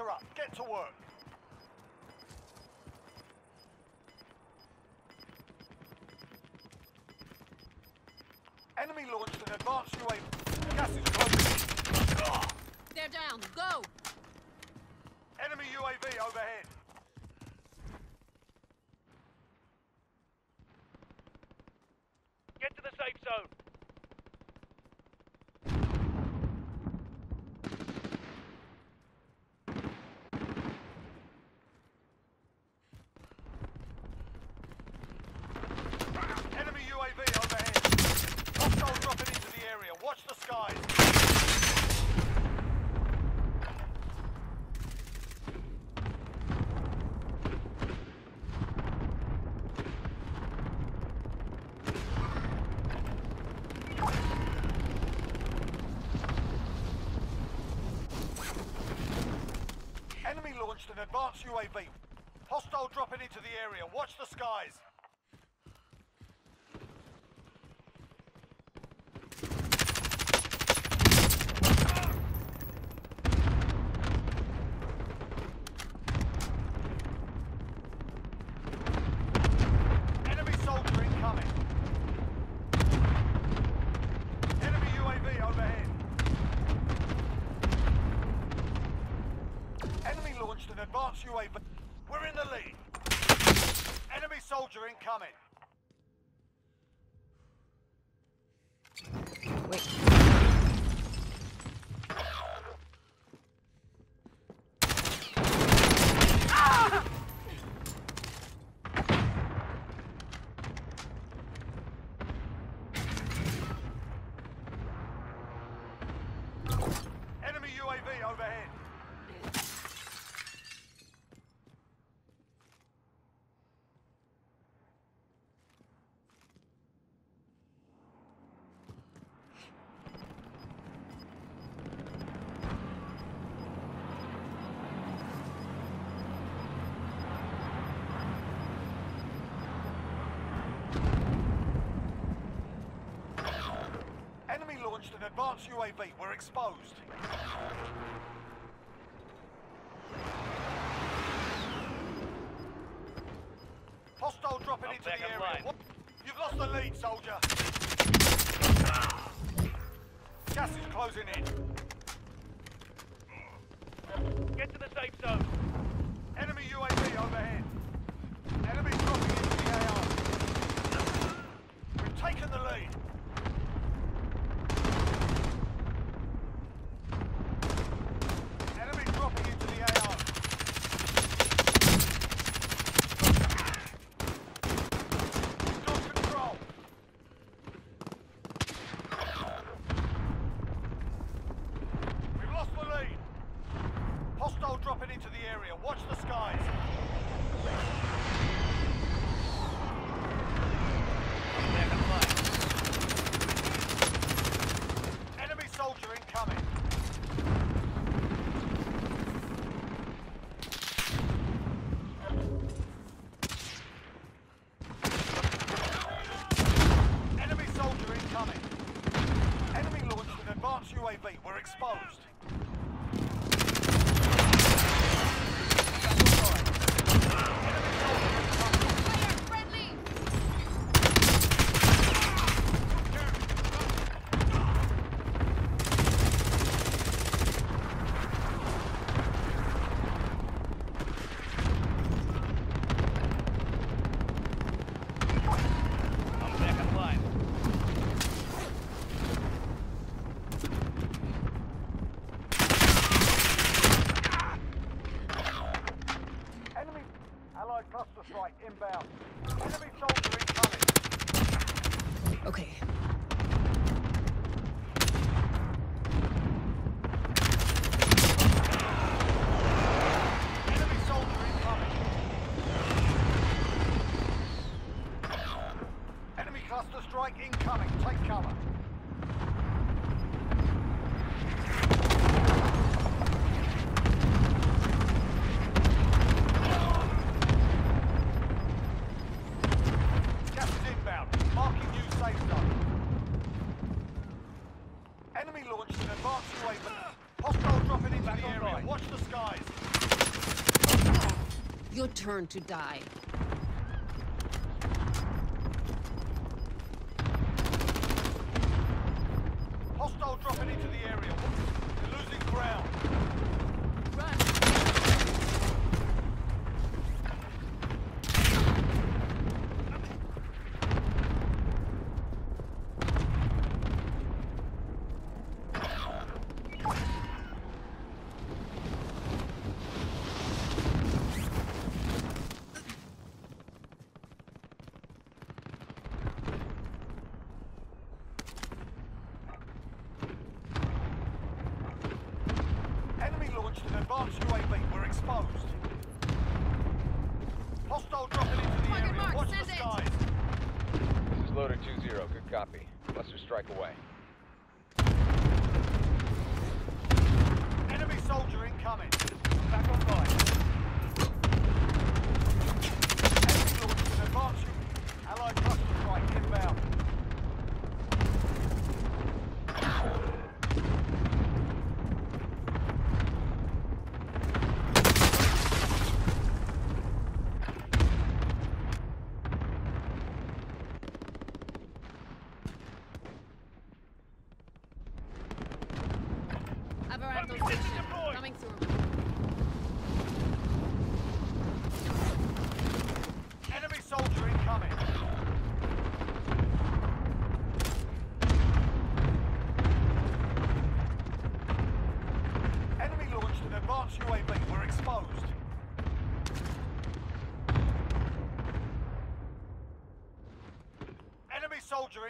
are up. Get to work. Enemy launched an advanced UAV. Gas is closing. They're down. Go! Enemy UAV overhead. Get to the safe zone. Enemy UAV overhead. Hostile dropping into the area. Watch the skies. Enemy launched an advanced UAV. Hostile dropping into the area. Watch the skies. Enemy soldier incoming. Enemy UAV overhead. Enemy launched an UAV. We're in the lead. Enemy soldier incoming. Wait. Enemy UAV overhead. Enemy launched an advanced UAV. We're exposed. Hostile dropping I'm into the area. What? You've lost the lead, soldier. Gas is closing in. Get to the safe zone. Enemy UAV overhead. Enemy dropping into the AO. We've taken the lead. Strike incoming. Take cover. Gas is inbound. Marking new safe zone. Enemy launched an advanced UAV. Hostile dropping into Back the area. online. Watch the skies. Your turn to die. Dropping into the area. You're losing ground. Run! Enemy launched an advanced UAV. We're exposed. Hostile dropping into the Target area. marked. Watch the Send it. skies. This is loader 2-0. Good copy. Cluster strike away. Enemy soldier incoming. Back online. Enemy launched an advanced U- Allied cluster strike inbound. I've arrived on Focus, station. deploy. Coming through. Enemy soldier incoming. Enemy launched an advanced UAV. We're exposed. Enemy soldier incoming. Hostile dropping into the area. Watch the skies. What's next? Enemy launched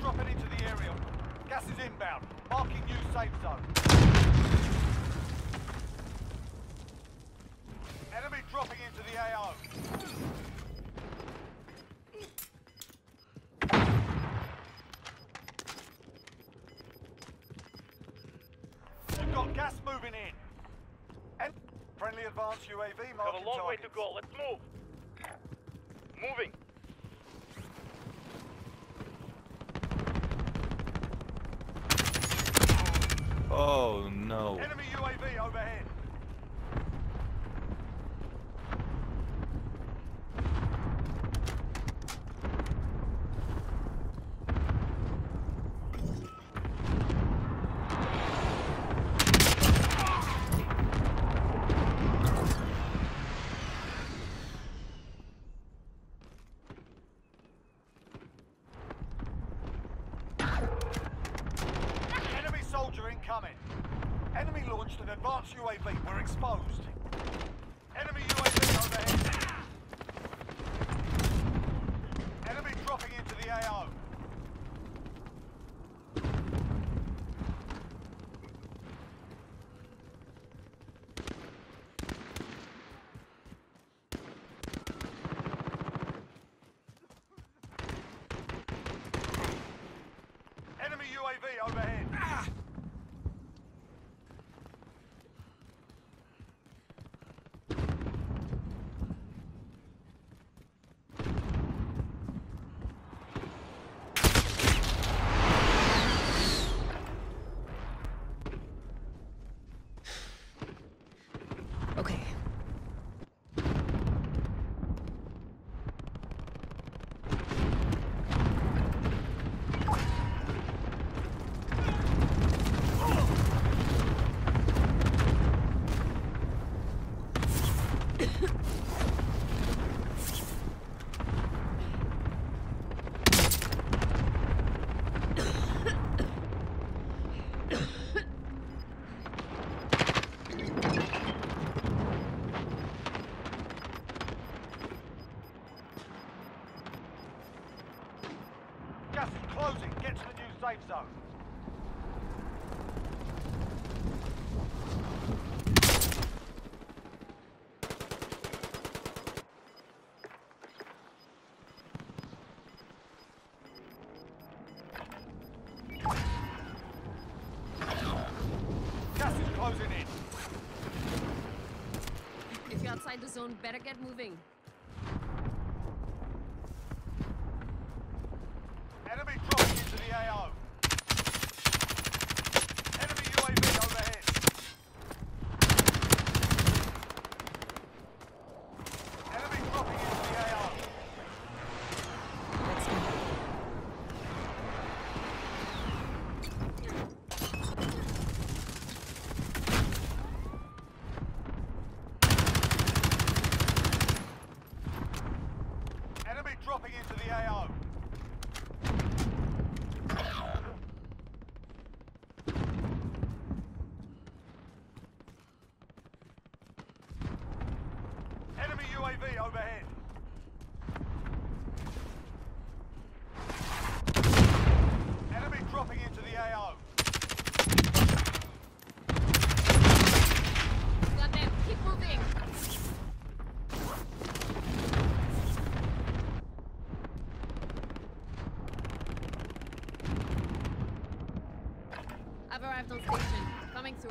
Dropping into the area. Gas is inbound. Marking new safe zone. Enemy dropping into the AO. We've got gas moving in. En- friendly advanced UAV marking a long way to go. Let's move. Moving. Oh no. Enemy UAV overhead. Enemy soldier incoming. Enemy launched an advanced UAV. We're exposed. Enemy UAV overhead. Enemy dropping into the AO. Enemy UAV overhead. gas closing. Get to the new safe zone. Closing in. If you're outside the zone, better get moving. UAV overhead. Enemy dropping into the AO. I've arrived on station. Coming through.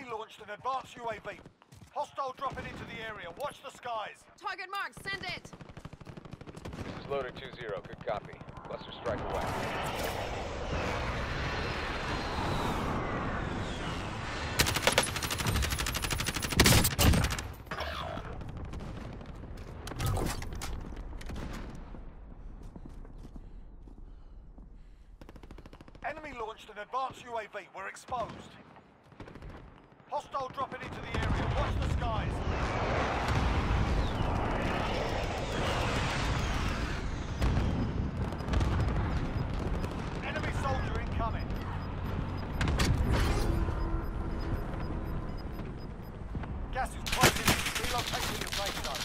Enemy launched an advanced UAV. Hostile dropping into the area. Watch the skies. Target mark. Send it. This is loader 2-0. Good copy. Cluster strike away. Enemy launched an advanced UAV. We're exposed. Hostile dropping into the area. Watch the skies. Enemy soldier incoming. Gas is closing in. Relocating your safe zone.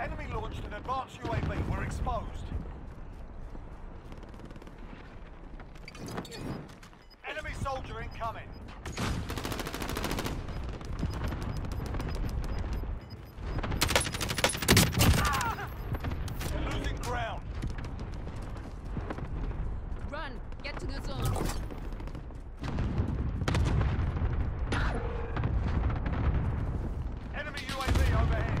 Enemy launched an advanced UAV. We're exposed. Enemy soldier incoming. They're losing ground. Run. Get to the zone. Enemy UAV overhead.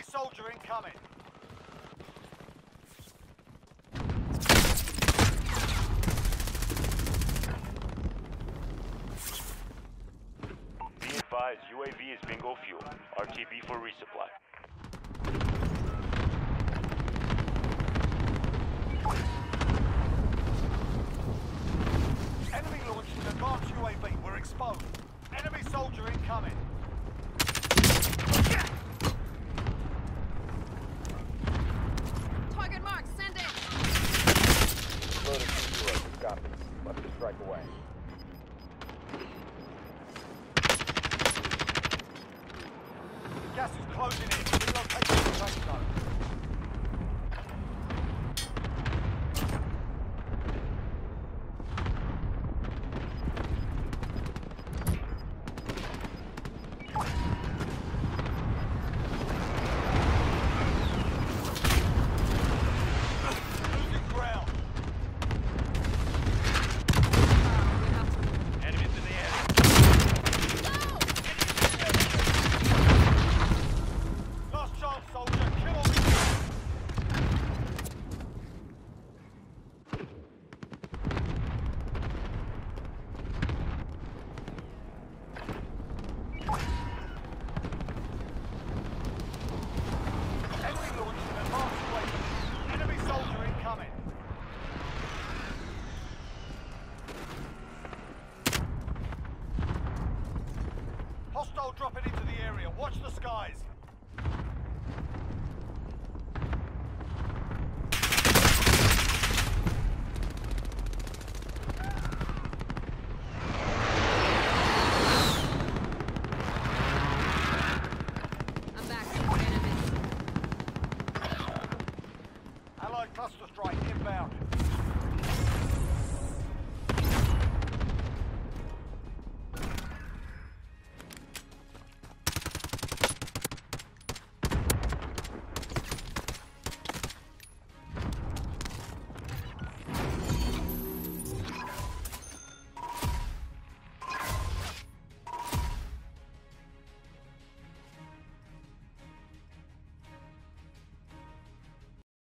soldier incoming. Be advised, UAV is bingo fuel. RTB for resupply. Cluster strike inbound.